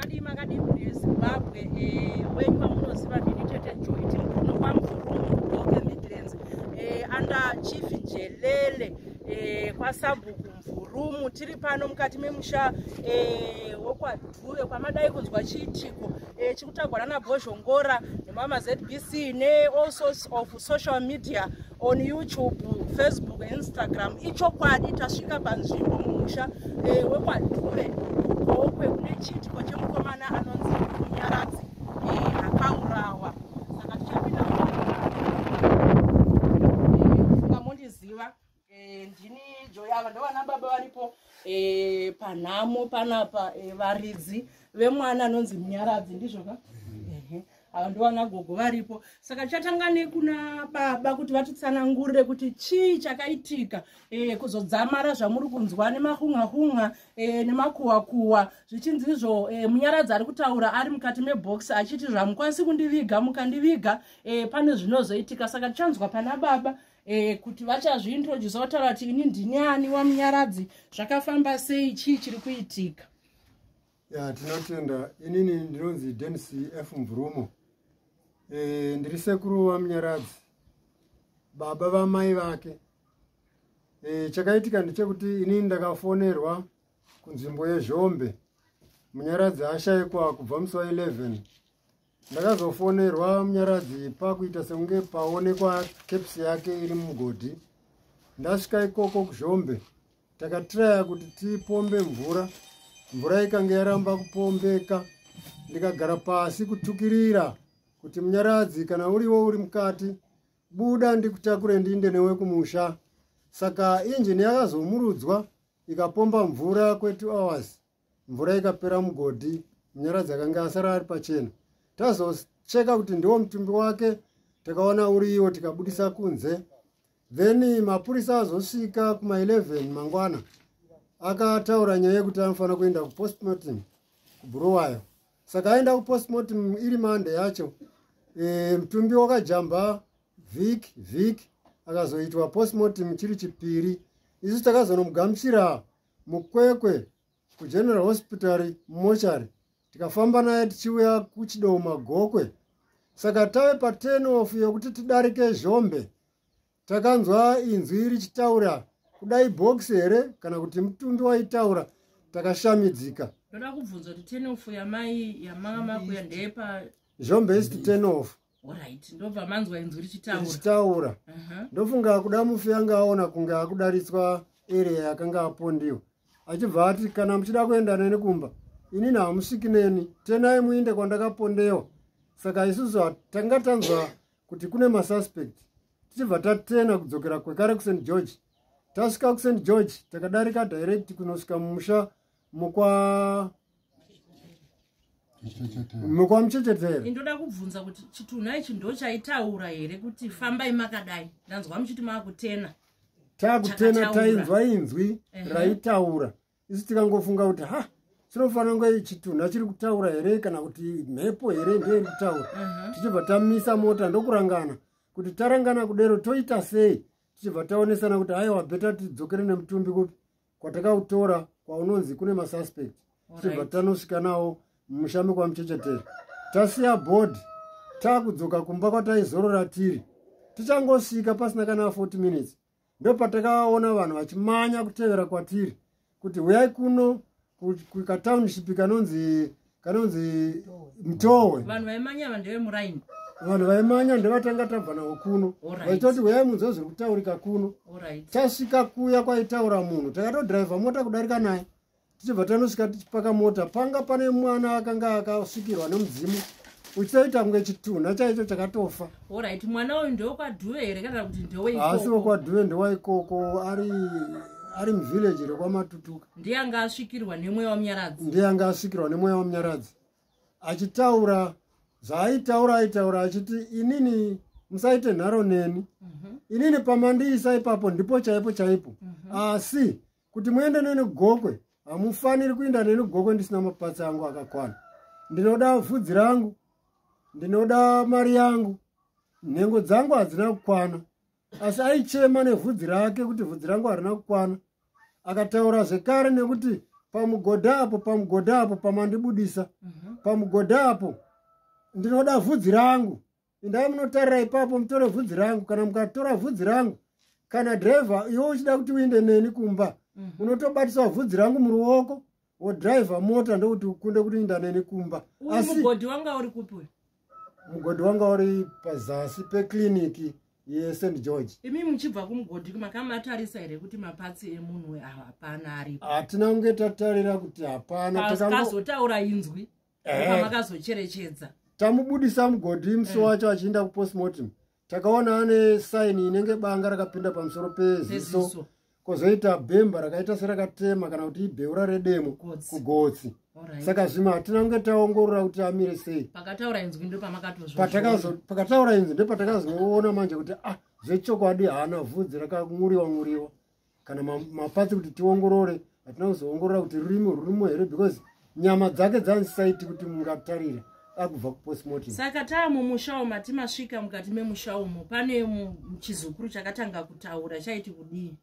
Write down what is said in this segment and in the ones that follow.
makadii makadii mhuri yezimbabwe eh, wenyu wamunoziva ndini tete joy tiri kuno kwamvurumu doke midlands anda chief njelele eh, kwasabhuku mvurumu. Tiri pano mukati memusha eh, wokwadhuve kwamadai kunzwa chiitiko eh, chikutagwana nabhozhongora nemamazbc neall sorts of social media on youtube facebook instagram. Ichokwadi tasvika panzvimbo mumusha eh, wekwadhuve gokwe kune chiitiko chemukomana anonzi munyaradzi eh, akaurawa. Saka tichapinda kufunga mondiziva Eh, ndini joyava ndovana baba varipo eh, panhamo panapa varidzi vemwana anonzi munyaradzi ndizvoka Ndovana gogo varipo. Saka tichatanga nekuna baba kuti vatitsanangurire kuti chii chakaitika eh, kuzodzamara zvamuri kunzwa nemahunhahunha eh, nemakuhwakuhwa zvichinzizvo eh, munyaradzi ari kutaura ari mukati mebhoxi achiti zvamukwanisi kundiviga mukandiviga eh, pane zvinozoitika. Saka tichanzwa pana baba eh, kuti vachazviintrodusa kutaura kuti ini ndini ani wamunyaradzi zvakafamba sei? Chii chiri kuitika? Ya tinotenda. Inini ndinonzi denis f. Mvurumo e, ndiri sekuru wamunyaradzi baba vamai vake. E, chakaitika ndechekuti inini ndakafonerwa kunzvimbo yezhombe. Munyaradzi ashayikwa kubva musi wa11 ndakazofonerwa munyaradzi pakuita sekunge paonekwa kepsi yake iri mugodhi. Ndasvika ikoko kuzhombe. Takatiraya kuti tipombe mvura. Mvura ikanga yaramba kupombeka. Ndikagara pasi kutukirira kuti munyaradzi kana uriwo uri mukati buda ndikutakure ndiinde newe kumusha. Saka injini yakazomurudzwa ikapomba mvura kwe2 hours. Mvura ikapera mugodhi munyaradzi akanga asara ari pachena. Tazocheka kuti ndiwo mutumbi wake takaona uriwo tikabudisa kunze. Then mapurisa azosvika kuma11 mangwana. Akataura nyaya yekuti anofanira kuenda kupostmortem kubhuruwayo saka aenda kupostmortem iri mande yacho e, mutumbi wakajamba vhik vhik akazoitwa postmortem chiri chipiri. Isu takazonomugamuchira mukwekwe kugeneral hospital mumochari. Tikafamba naye tichiuya kuchidoma gokwe saka tave pa10 off yokuti tidarike zhombe takanzwa inzwi richitaura kudai bhokisi here? Kana kuti mutumbi waitaura takashamidzika. Ndoda kubvunza kuti tenofu yamai yamama kuya ndeyepa zhombe isiti 10 off orit ndobva manzwa inzwi richitaura. Ndofunga kuda mufi anga aona kunge akudaritswa area yakanga apondiwa. Achibva ati kana muchida kuenda neni kumba inini hamusviki neni. Tenai muinde kwandakapondewa. Saka isusu tanga tanzwa kuti kune masuspect. Tichibva tatena kudzokera kwekare kust george. Tasvika kust george takadarika direct kunosvika mumusha mukwa mukwa muchechetere indoda kubvunza kuti chitunha ichi ndo chaitaura here kuti fambai makadai? Ndanzwa muchiti maakutena taakutena tainzwa inzwi raitaura. Isu tikangofunga kuti ha chinofanira kunge chitunha chiri kutaura here kana kuti mhepo here ndeiri kutaura? Aha. tichibva tamisa mota ndokurangana kuti tarangana kudero toita sei? Tichibva taonesana kuti aiwa bheta tidzokere nemutumbi kupi? Kwatakautora kwaunonzi kune masuspect tichibva tanosvika nawo mumushambi kwamuchechetere tasiya bhodhi taakudzoka kumba kwataizorora tiri tichangosvika pasina kana 40 minutes. Ndopatakaona vanhu vachimanya kutevera kwatiri kuti huyai kuno ku- kukatownship kanonzi kanonzi mutowe vanhu vaimanyava ndevemuraini vanhu vaimanya ndevatanga tabva navo kuno. Vaitoti huyai munzwa zviri kutaurika kuno. Tasvika kuya kwaitaura munhu takatodhiraivha mota kudarika naye tichibva tanosvika tichipaka mota panga pane mwana akanga akasvikirwa nemudzimu uchitoita kunge chitunha chaicho chakatofa. Orit mwana uyu ndewekwadhuve here? Kana kuti asi ndeweikoko wokwadhuve ndewaikoko ari ari muvhileji rekwamatutuka ndiyanga asvikirwa nemweya wamunyaradzi ndiye anga asvikirwa nemweya wamunyaradzi achitaura zvaaitaura aitaura achiti inini musaite nharo neni. Inini pamandiisa ipapo ndipo chaipo chaipo. Asi kuti muende neni gokwe hamufaniri kuenda neni gokwe ndisina mapatsi angu akakwana. Ndinoda vhudzi rangu ndinoda mari yangu. Nhengo dzangu hadzina kukwana. Asi aichema nevhudzi rake kuti vhudzi rangu harina kukwana. Akataura zvekare nekuti pamugodha apo pamugodha apo pamandibudisa. Pamugodha apo ndinoda vhudzi rangu. Indai munotarira ipapo mutore vhudzi rangu. Kana mukatora vhudzi rangu kana dhiraivha iwe uchida kuti uinde neni kumba unotobatisa vhudzi rangu muruoko wodhiraivha mota ndokuti ukunde kutoinda neni kumba. Asi mugodhi wanga uri kupi? mugodhi wanga uri pazasi pekliniki yest george. Imi muchibva kumugodhi makamatarisa here kuti mapatsi emunhu hapana aripo? Hatina kunge tatarira kuti hapana takango- kazotaura inzwi Eh. pamakazocherechedza. Tamubudisa mugodhi musi wacho achienda kupostmortem takaona ane saini inenge banga rakapinda pamusoro peziso kwozoita bhemba rakaita serakatema kana kuti ibheura redemo Gotsi. kugotsi. Saka zvimwe hatina kunge taongorora kuti amire sei. Pakataura inzwi ndo pamakatozvo Patakazo- pakataura inzi ndepatakazoona manje kuti ah zvechokwadi haana vhudzi rakamuriwa muriwa. Kana ma- mapatsi kuti tiongorore hatina kuzoongorora kuti rurimi rurimo here because nyama dzake dzansaiti kuti mungatarire akubva kupostmortem. Saka taa mumusha umu hatimasvika mukati memusha umu. Pane chizukuru chakatanga kutaura chaiti kudii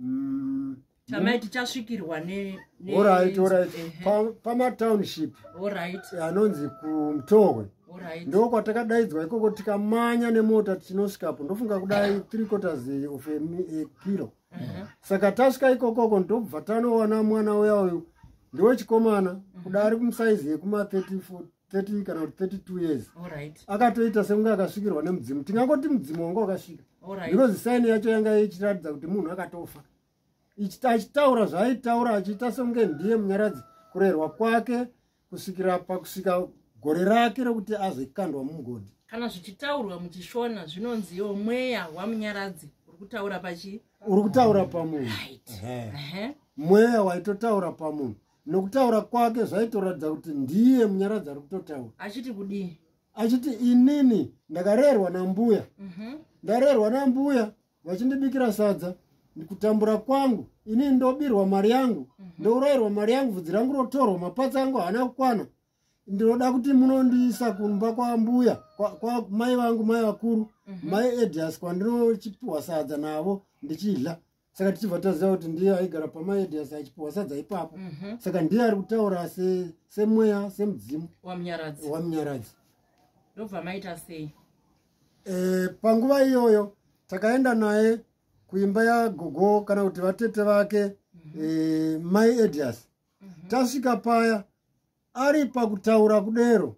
Mm, tamaiti chasvikirwa ne ne- Alright, alright. Ehe. Pa- pamatownship. Alright, anonzi kumtohwe alright. ndo kwatakadaidzwa ikoko tikamanya nemota tichinosvikapo ndofunga kudai three quarters of a mi- a kilo. Mhm. saka tasvika ikokoko ndobva tanoona mwana uya uyu. Ndewechikomana kuda ari kumusaizi yekuma 30 kana kuti 32 years. Akatoita sekunge akasvikirwa nemudzimu. Tingangoti mudzimu wanga wakasvika. Because saini yacho yanga ichiratidza kuti munhu akatofa. Ichi- achitaura zvaaitaura achiita songe ndiye munyaradzi kurerwa kwake kusvikira pakusvika gore rake rekuti azokandwa mumugodhi kana zvichitaurwa muchishona zvinonzi iwo mweya wamunyaradzi uri kutaura pachi? Uri kutaura pamunhu. Mweya waitotaura pamunhu. Nokutaura kwake zvaitoratidza kuti ndiye munyaradzi ari kutotaura. Achiti kudii achiti inini ndakarerwa nambuya Mhm. ndarerwa nambuya vachindibikira sadza. Kutambura kwangu inini ndobirwa mari yangu. Ndourayirwa mari yangu bvudzi rangu rotorwa mapatsi angu haana kukwana. Ndinoda kuti munondiisa kumba kwambuya kwa, kwa mai vangu mai vakuru. Mai edias kwandinochipiwa sadza navo ndichidya saka tichibva taziva kuti ndiye aigara pamai edias achipiwa sadza ipapo. Mhm. saka ndiye ari kutaura se- semweya semudzimu wamunyaradzi ndobva maita sei? E, panguva iyoyo takaenda naye kuimba yagogo kana kuti vatete vake e, mai edias tasvika paya ari pakutaura kudero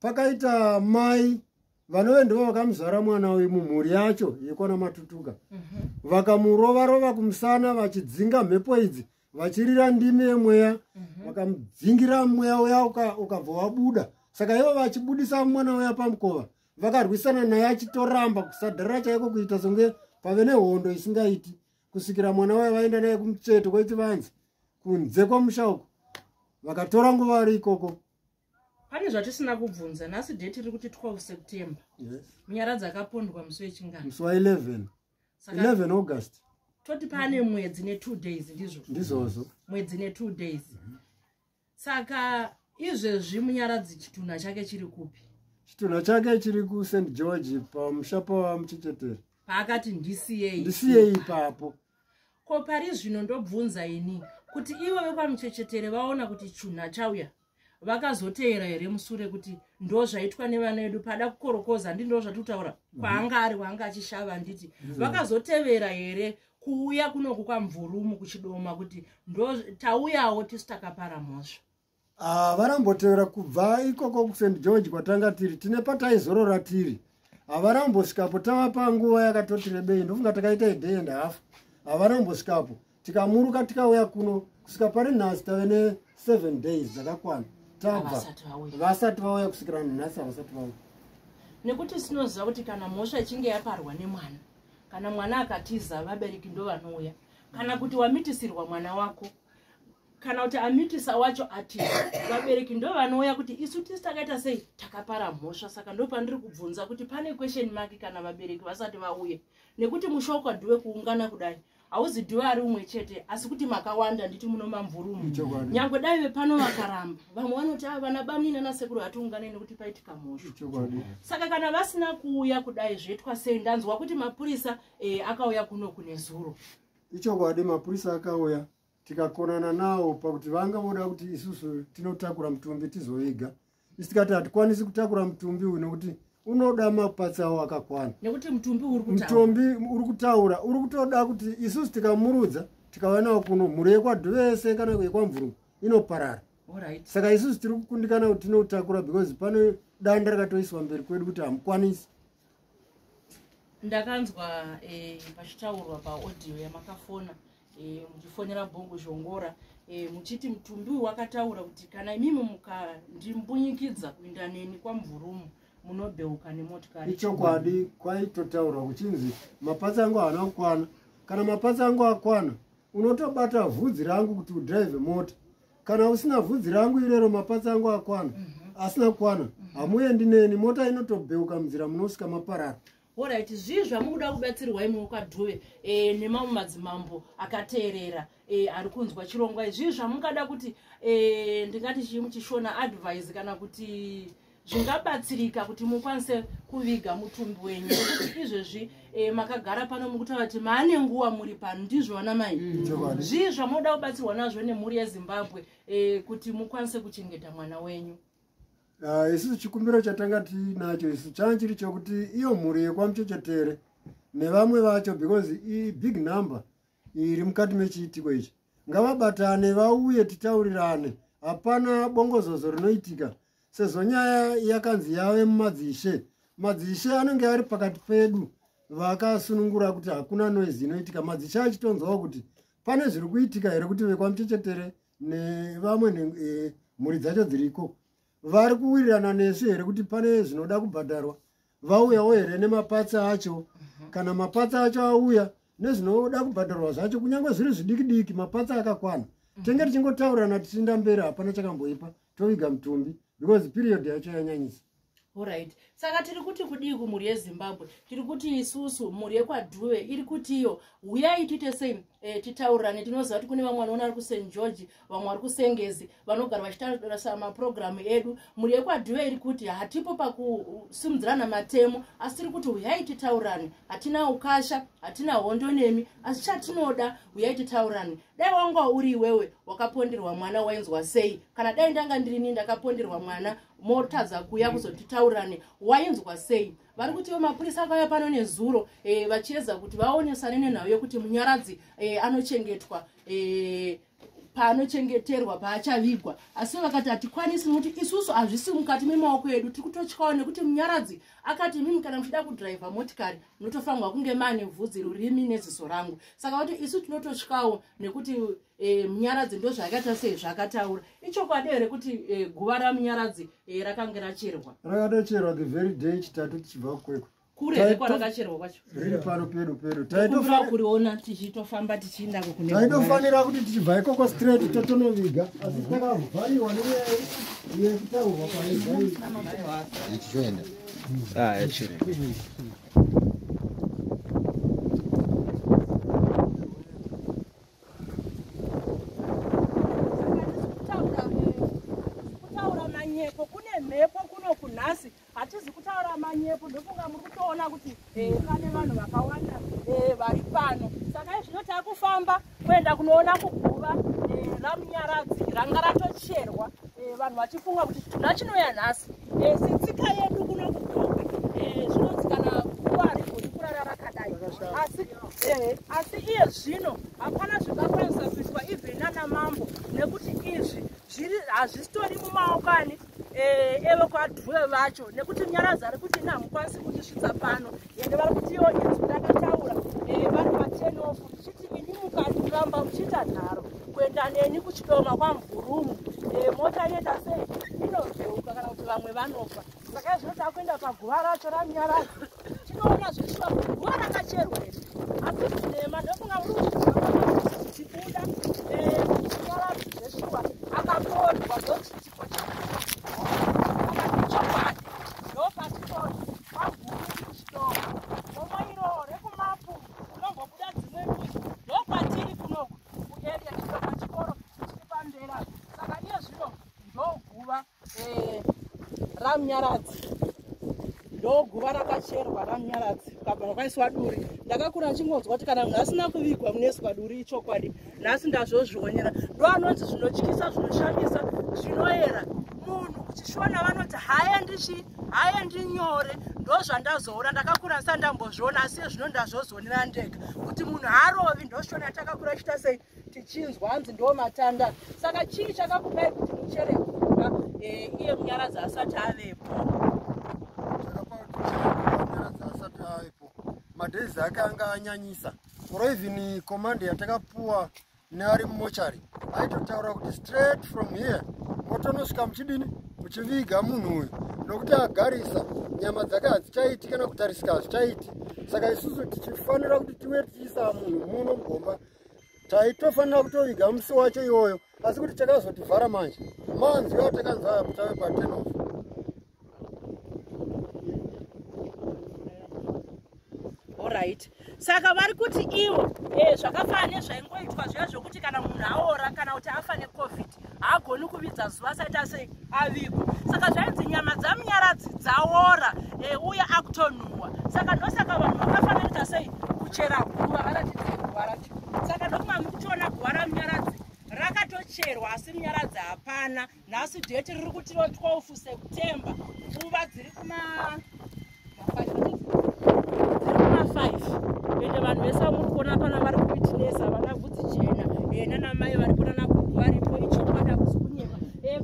pakaita mai vanove ndivo vakamuzvara mwana uyu mumhuri yacho yekwana matutuka. Mhm. vakamurova-rova kumusana vachidzinga mhepo idzi vachirira ndimi yemweya vakamudzingira mweya uya uka- ukabva wabuda saka ivo vachibudisa mwana uya pamukova vakarwisana naye achitoramba kusadharira chaiko kuita songe pave nehondo isingaiti. Kusvikira mwana uya vaenda naye kumucheto kwechivanzi kunze kwamusha uko vakatora nguva ari ikoko. Pane zvatisina kubvunza nhasi dheti riri kuti 12 september. Munyaradzi akapondwa musi wechingano musi wa11 saka 11 august. toti pane mwedzi ne2 days ndizvo. Ndizvozvo. Mwedzi ne2 days. Saka izvezvi munyaradzi chitunha chake chiri kupi? Chitunha chake chiri kust george pamusha pawamuchechetere paakati ndisiyei ndisiyei ipapo. Ko pari zvino ndobvunza ini kuti ivo vekwamuchechetere vaona kuti chunha chauya? Vakazoteera here musure kuti ndo zvaitwa nevana vedu pada kukorokoza ndi ndo zvatikutaura kwaanga ari kwaanga achishava nditi vakazotevera here kuuya kunoku kwamvurumu kuchidoma kuti ndo tauyawo tisu takapara mhosva Ah, varambotevera kubva ikoko kust george kwatanga tiri tine pataizorora tiri. Havarambosvikapo tava panguva yakatoti rebei ndofunga takaita idhei and half. Havarambosvikapo tikamuruka tikauya kuno kusvika pari nhasi tave ne7 days dzakakwana. Tabva. Vasati vauya kusvikira nhasi havasati vauya. Nekuti sinoziva kuti kana mhosva ichinge yaparwa nemwana kana mwana akatiza vabereki ndo vanouya. Kana kuti wamitisirwa mwana wako kana kuti amitisa wacho atiza vabereki ndo vanouya kuti isu tisi takaita sei? Takapara mhosva. Saka ndo pandiri kubvunza kuti pane question mark kana vabereki vasati vauye nekuti mushoko ndiwe kuungana kudai. Hauzi ndiwe ari umwe chete asi kuti makawanda nditi muno mamvurumu Chokwadi. nyangwe dai vepano vakaramba. Vamwe vanoti a vana bamuni nanasekuru hatiunganei nekuti paitika mhosva. Saka kana vasina kuuya kudai zvoitwa sei ndanzwa kuti mapurisa e, akauya kuno kune zuro. Ichokwadi mapurisa akauya tikakonana nawo pakuti vanga voda kuti isusu tinotakura mutumbi tizoviga isi tikati hatikwanisi kutakura mutumbi uyu nekuti unoda mapatsi avo akakwana. Nekuti mutumbi uri kutaura. Uri kutaura uri kutoda kuti isusu tikamurudza tikava nawo kuno mhuri yekwadhuvese kana yekwamvurungu inoparara. Saka isusu tiri kukundikana kuti tinoutakura because pane danda rakatoiswa mberi kwedu kuti hamukwanisi. Ndakanzwa eh, pachitaurwa paaudio yamakafona eh, muchifonera bhongo zhongora eh, muchiti mutumbi uyu wakataura kuti kana imimi mukandimbunyikidzwa kuenda neni kwamvurumu munobheuka nemotikari. Ichokwadi kwaitotaurwa kuchinzi mapatsi angu haana kukwana. Kana mapatsi angu akwana unotobata vhudzi rangu kuti udhiraivhe mota. Kana usina vhudzi rangu irero mapatsi angu akwana. Asina kukwana. Hamuendi neni. Mota inotobheuka munzira munosvika maparara orit zvii zvamukuda kubatsirwa imwe kwadhuve e, nemamwe madzimambo akateerera e, ari kunzwa chirongwa izvii zvamungada kuti e, ndingati chii muchishona advise kana kuti zvingabatsirika kuti mukwanise kuviga mutumbi wenyu? Nekuti izvezvi e, makagara pano mukutaura kuti maane nguva muri pano ndizvona mai zvii zvamunoda kubatsirwa nazvo nemhuri yezimbabwe e, kuti mukwanise kuchengeta mwana wenyu Ah, isusu chikumbiro chatanga tiinacho isu changa chiri chokuti iyo mhuri yekwamuchechetere nevamwe vacho because ibig number iri mukati mechiitiko ichi. Ngavabatane vauye titaurirane. Hapana bongozozo rinoitika sezvo nyaya yakanzi yave mumadzishe. Madzishe anenge ari pakati pedu vakasunungura kuti hakuna noizi inoitika. Madzishe achitonzwawo kuti pane zviri kuitika here kuti vekwamuchechetere nevamwe ne- eh, mhuri dzacho dziriko vari kuwirirana nesu here kuti pane zvinoda kubhadharwa? Vauyawo here nemapatsi acho? Kana mapatsi acho auya nezvinoda kubhadharwa zvacho kunyange zviri zvidiki diki mapatsi akakwana tenge tichingotaurirana tichienda mberi hapana chakamboipa. Toviga mutumbi because piriyodhi yacho yanyanyisa oright saka tiri kuti kudii kumhuri yezimbabwe? Tiri kuti isusu mhuri yekwadhuve iri kuti iyo uyai tiite sei? E, titaurirane tinoziva kuti kune vamwe vanoona ari kust george vamwe vari kusengezi vanogara vachitarisa mapurogiramu edu. Mhuri yekwadhuve iri kuti hatipo pakusimudzirana matemo asi tiri kuti uyai titaurirane hatina ukasha hatina hondo nemi asi chatinoda uyai titaurirane dai wanga uri iwewe wakaponderwa mwana wainzwa sei? Kana dai ndanga ndirini ndakaponderwa mwana motadza kuuya kuzotitaurirane wainzwa sei? Vari kuti ivo mapurisa akauya pano nezuro e, vachiedza kuti vaonesane nenhau yekuti munyaradzi e, anochengetwa e, paanochengeterwa paachavigwa. Asi vakati hatikwanisi nokuti isusu hazvisi mukati memaoko edu tiri kutotyawo nekuti munyaradzi akati mimi kana muchida kudhiraivha motikari munotofanirwa kunge maane vhudzi rurimi neziso rangu. Saka kuti isu tinototyawo nekuti e, munyaradzi ndo zvakaita sei zvakataura. Ichokwadi here kuti e, guva ramunyaradzi e, rakanga racherwa rakatocherwa the very day chitatu tichibva kukweko kure Taito- kwarakacherwa kwacho? riri pano pedu pedu. Kumbira Taitofa- kuriona tichitofamba tichienda kukune taitofanira kuti tichibva ikoko straight totonoviga. Asi takavhariwa yekutaurwa paizai ichichoenda kutaura manyepo kune mhepo kuno kunhasi hatizi kutaura manyepo ndofunga muri kutoona kuti eh, pane vanhu vakawanda eh, vari pano. Saka izvino takufamba kuenda kunoona kuguva eh, ramunyaradzi ranga ratocherwa eh, vanhu vachifunga kuti chitunha chinouya nhasi setsika yedu kuno kugoga zvinonzi kana guva rigoni kurara rakadai. Asi asi iye zvino hapana zvingakwanisa kuiswa even nana mambo nekuti izvi zviri hazvisitori mumaoko ani evekwadhuve vacho. Nekuti nyaradzi ari kuti ina hamukwanisi kutisvitsa pano ende vari kuti iwo inzwi rakataura eh, vari patenofu tichiti ini mukaramba muchiita nharo. Kuenda neni kuchidoma kwamvurumu. Eh, mota inoita sei? Inobheuka kana kuti vamwe vanofa. Saka izvino takuenda paguva racho ranyaradzi tinoona zvichiva kuti guva rakacherwa iri asi zvinema ndofunga muri kuchibuda nyaradzi zveshuwa akatorwa ndochitiko chokwadi ndopatitoi paguru kuchitoma omwe iro rekumapu unongobuda dzimwe mbizi ndokwatiri kunoku kueria chitopachikoro chiri pambera saka iye zvino ndoguva eh, ramunyaradzi ndoguva rakacherwa ramunyaradzi ukabva makaiswa duri ndakakura ndichingonzwa kuti kana munhu asina kuvigwa munoiswa duri ichokwadi. Nhasi ndazvozvionera. Ndo anonzi zvinotyisa zvinoshamisa zvinoera munhu uchishona vanoti haendi haendi nyore. Ndo zvandazoona ndakakura ndisati ndambozviona asi zvino ndazvozionera ndega. Kuti munhu harovi ndoshona takakura chita sei? Tichinzwa hanzi ndo matanda saka chii chakakupai kuti muchere gomba eh, iye munyaradzi asati avepo takapaaanyaradzi asati aipo madhezi ake anga anyanyisa even command yatakapuwa neari mumochari aitotaura kuti straight from here motonosvika muchidini muchiviga munhu uyu. Nokuti agarisa nyama dzake hadzichaiti kana kutarisika hazvichaiti saka isusu tichifanira kuti tive tichiisa munhu muno mugomba. Taitofanira kutoviga musi wacho iwoyo asi kuti takazotivhara manje manzwi atakanzwa mutave patenof oright saka vari kuti ivo e, zvakafanana nezvaingoitwa zviya zvokuti kana munhu aora kana kuti afa necovid haagoni kuvidza zuva saita sei avigwa saka zvainzi nyama dzamunyaradzi dzaora e, uye akutonhuhwa saka ndosaka vanhu vakafanira kuita sei? Kuchera guva varatidze guva racho saka ndokuma mukuchiona guva ramunyaradzi rakatocherwa asi munyaradzi hapana. Nhasi dheti riri kutiro 12 september nguva dziri kuma dziri kuma-5 ende vanhu vese vamuri kuona pana vari kuitinesa vana bvudzi jena e, nanamai vari kuona nagugu varipo ichokwadi hakuzi kunyepa e,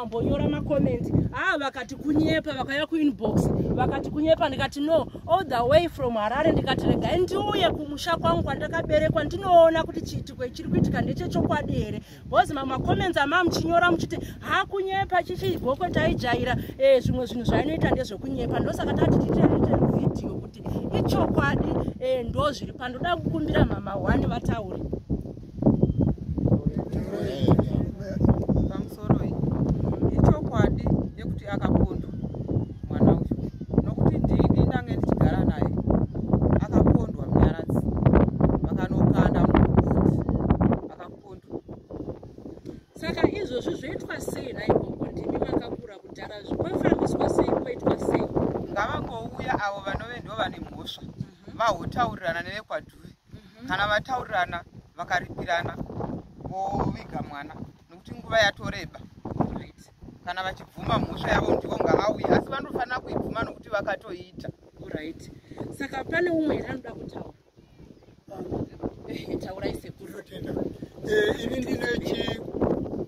vambonyora makomenti aa vakati kunyepa vakauya kuinbox. Vakati kunyepa ndikati no all the way from harare. Ndikati regai ndiuye kumusha kwangu kwandakaberekwa. Ndinoona kuti chiitiko chiri kuitika ndechechokwadi here. Bhozi mamwe makoments ama muchinyora muchiti hakunyepa chichigokwe taijaira. E, zvimwe zvinhu zvainoita ndezvekunyepa. Ndosaka tati titerete vhidhiyo kuti ichokwadi. E, ndo zviri. Pandoda kukumbira mama one vataure pamusoro iyi ichokwadi yekuti akapondwa mwana uyu. Nokuti ndini ndange ndichigara naye akapondwa munyaradzi vakanokanda mugoti akapondwa. Saka izvozvi zvoitwa sei naikoko ndimi makakura kudhara kwafambiswa sei kwaitwa sei? Ngavangouya avo vanove ndo vane mhosva. Vahotaurirana nevekwadhuve kana vataurirana vakaripirana voviga mwana. Nokuti nguva yatoreba kana vachibvuma mhosva yavo ndivo ngaauye asi vanofanira kuibvuma nokuti vakatoita. Right saka pane umwe here anoda kutaura? Taurai sekuru. Ndinotenda Eh, ini ndine chi-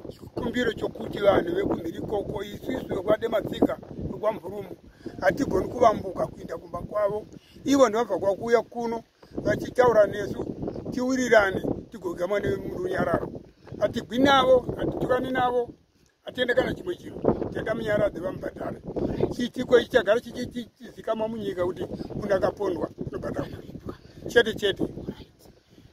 chikumbiro chokuti vanhu vekumhiri ikoko isusu vekwade matsika vekwamvurumu hatigoni kuvambuka kuinda kumba kwavo ivo ndivabva kwakuuya kuno vachitaura nesu tiwirirane tigogama nemurunyararo hatigwi navo hatitukani navo hatiende kana chimwe chiro. Tenda munyaradzi vamubhadhare. Chiitiko ichi chagara chichizikama munyika kuti munhu akapondwa tobhadharwa chete chete.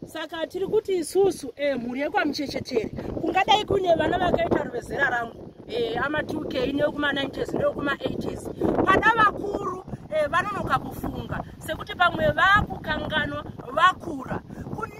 Saka tiri kuti isusu e, mhuri yekwamuchechetere kungadai kune vana vakaita ruvezera rangu e, ama2k neekuma90s neekuma80s pada vakuru e, vanonoka kufunga sekuti pamwe vakukanganwa vakura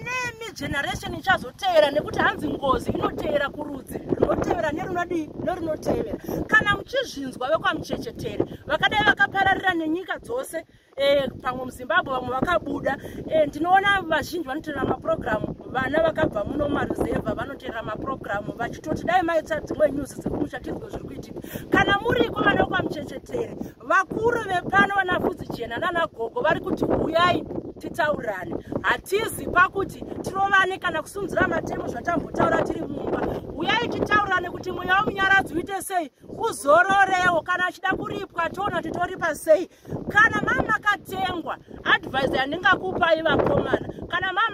kunemi generation ichazotevera nekuti hanzi ngozi inotevera kurudzi runotevera nerunodii nerunotevera kana muchizvinzwa vekwamuchechetere vakadai vakapararira nenyika dzose e, pamwe muzimbabwe vamwe vakabuda e, ndinoona vazhinji vanoteerera mapurogiramu vana vakabva muno maruzevha vanoteerera mapurogiramu vachitoti dai maita dzimwe nyuzi dzekumushatidzwa zviri kuitika. Kana muriko vana vekwamuchechetere vakuru vepano vana bvudzi jena nana gogo vari kuti uyai titaurirane hatizi pakuti tirovane kana kusundzira matemo zvatambotaura tiri mumba. Uyai titaurirane kuti mweya wemunyaradzi uite sei? Uzororewo kana achida kuripwa toona kuti toripa sei. Kana maa makatengwa advhaisi yandingakupai vakomana. Kana maa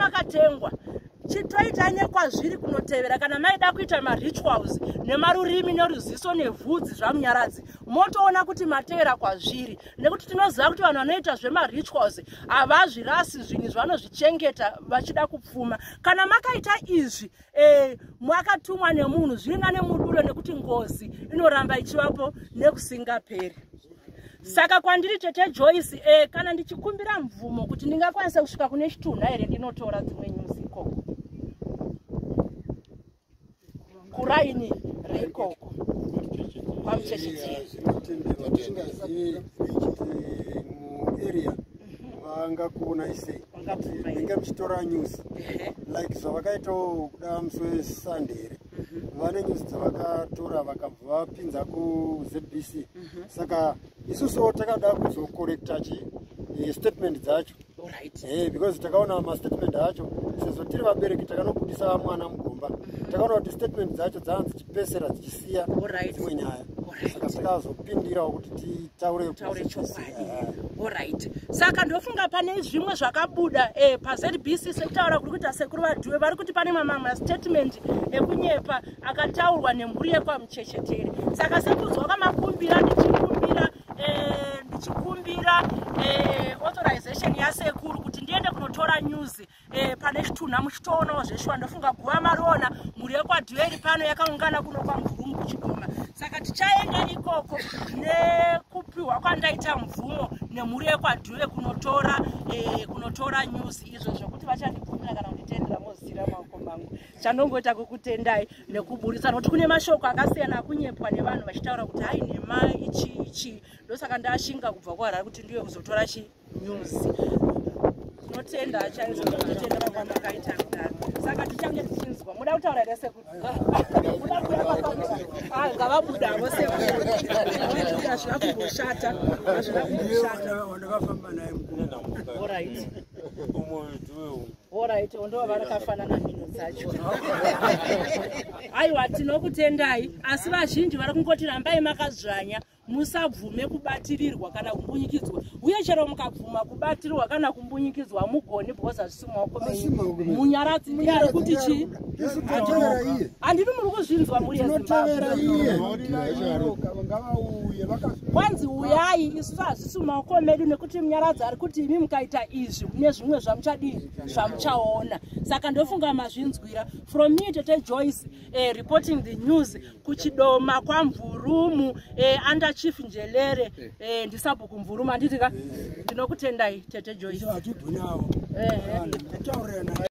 chitoitai nekwazviri kunotevera kana maida kuita marituals nemarurimi neruziso nevhudzi zvamunyaradzi motoona kuti matevera kwazviri. Nekuti tinoziva kuti vanhu vanoita zvemarituals havazvirasi zvinhu zvanozvichengeta vachida kupfuma. Kana makaita izvi e, makatumwa nemunhu zviringa nemuduro nekuti ngozi inoramba ichivapo nekusingaperi saka kwandiri tete joyce e, kana ndichikumbira mvumo kuti ndingakwanisa kusvika kune chitunha here ndinotora dzimwe nyuzi ikoko kuraini reikoko kwamuchechetere tisingazivi muarea vangakuonai sei Vangakuonai. ndinge muchitora news like zvavakaitawo kuda musi wesandere vane news dzavakatora vakabva vapinza kuzbc. Saka isusuwo takada kuzokorekta chi eh, statement dzacho. Eh, because takaona mastatement acho sezvo tiri vabereki takanobudisa mwana mugomba takaona kuti statement dzacho dzaanzi dzichipesera dzichisiya Alright. dzimwe nyaya. Saka takazopindirawo kuti titaure chokwadi. Oright saka ndofunga pane zvimwe zvakabuda eh, pazbc sekutaura kuri kuita sekuru vadhuwe vari kuti pane mamwe mastatement ekunyepa akataurwa nemhuri yekwamuchechetere saka sekuzwa kwamakumbira ndichikumbira eh, ndichikumbira eh, authorization yasekuru kuti ndiende kunotora news eh, pane chitunha muchitoonawo zveshuwa. Ndofunga guva mariona mhuri yekwadhuwe iri pano yakaungana kuno kwamvurumu kuchidoma saka tichaenda ikoko nekupiwa kwandaita mvumo nemhuri yekwadhuwe kunotora eh, kunotora news izvo zvokuti vachandibvumira kana kunditendera mozira maoko mangu. Chandongoita kukutendai nekuburitsa nokuti kune mashoko akasiyana akunyepwa nevanhu vachitaura kuti hai nhema ichi ichi ndosaka ndashinga kubva kwaharari kuti ndiwe kuzotora chinews tinotenda chaizvo tinotendera kwamakaita kudaro. Saka tichange tichinzwa. Muda kutaura here sekuti hazvina kumboshata hazvina kumboshata. Wandakafamba naye Alright. Alright, ndova varakafanana mhino dzacho. Aiwa tinokutendai. Asi vazhinji vari kungoti rambai makazvanya musabvume kubatirirwa kana kumbunyikidzwa. Uye chero mukabvuma kubatirirwa kana kumbunyikidzwa mugoni because hazvisi mumaoko Hazvisi mumaoko menyu. Menyu. munyaradzi ndiari kuti chii handiti muri kuzvinzwa muri tinotevera yezimbabwe iye. Ngavauye vakasvika kwanzi uyai isu hazvisi mumaoko medu nekuti munyaradzi ari kuti imi mukaita izvi kune zvimwe zvamuchadii zvamuchaona. Saka ndofunga mazvinzwira. From me tete joyce eh, reporting the news kuchidoma kwamvurumu eh, under chief njelere eh, ndisabhuku mvurumu handitika ndinokutendai tete joyce